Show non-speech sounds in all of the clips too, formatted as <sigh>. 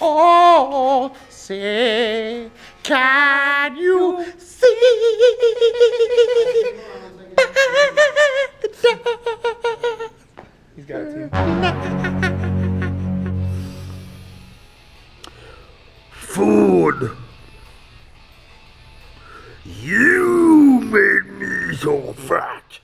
Oh, say, can you see? He's got it too. Food. You made me so fat.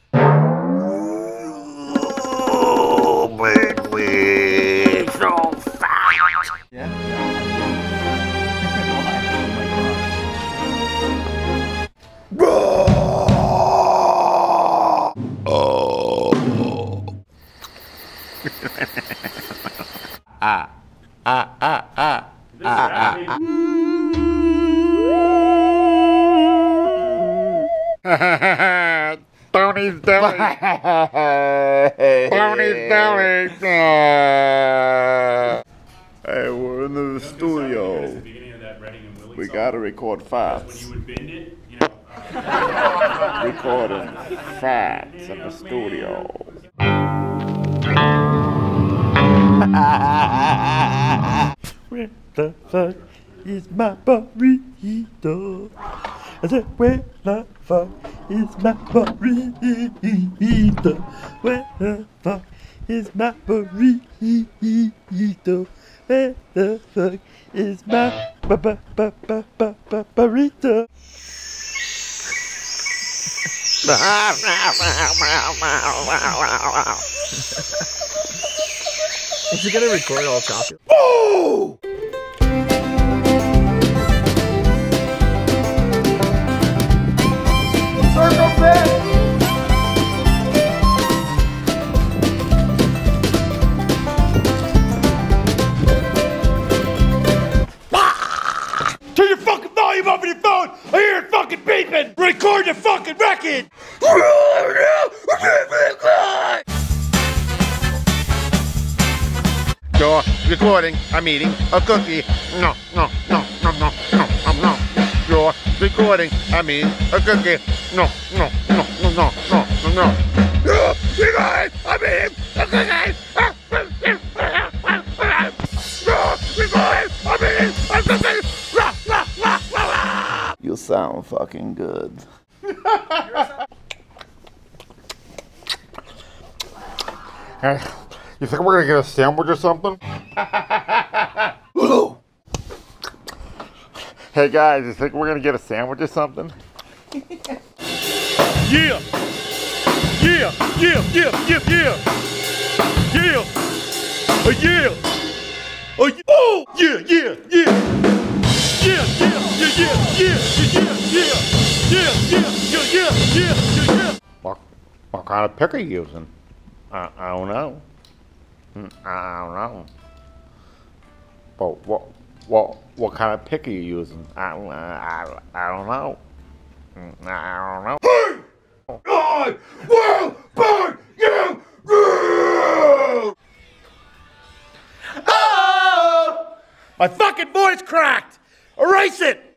ah, ah, ah, ah, ah, ah. Tony's Deli. Tony's Deli. hey, we're in the you know, studio. The we got to record facts. Recording facts in the studio. Where the fuck is my burrito? I said, where the fuck is my burrito? Where the fuck is my burrito? Where the fuck is my bu- bu- bu- bu- bu- bu- burrito? Is he gonna record all copy? Turn your fucking volume up on your phone! I hear it fucking beeping! Record the fucking record! You're recording. I'm eating a cookie. No, no, no, no, no, no, no, no. You're recording. I'm eating a cookie. No, no, no, no, no, no, no, no. You're recording. I'm eating a cookie. I'm. You sound fucking good. Hey, you think we're gonna get a sandwich or something? hey guys, you think we're gonna get a sandwich or something? Yeah! Yeah! Yeah! Yeah! Yeah! Yeah! Yeah! Uh, yeah! Uh, oh! Yeah! Yeah! Yeah! Yeah! Yeah! Yeah! Yeah! Yeah! Yeah! Yeah! Yeah! Yeah! Yeah! Yeah! Yeah! Yeah! Yeah! What, what kind of pick are you using? I, I don't know. Mm, I don't know. But what what what kind of pick are you using? I don't I, I don't know. Mm, I don't know. I will burn you! oh! My fucking voice cracked! Erase it!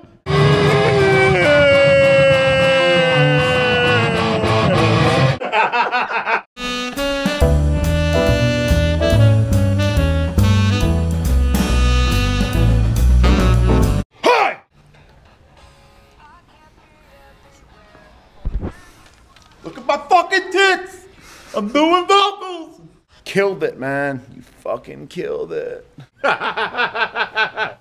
I'm doing vocals! Killed it, man. You fucking killed it. <laughs>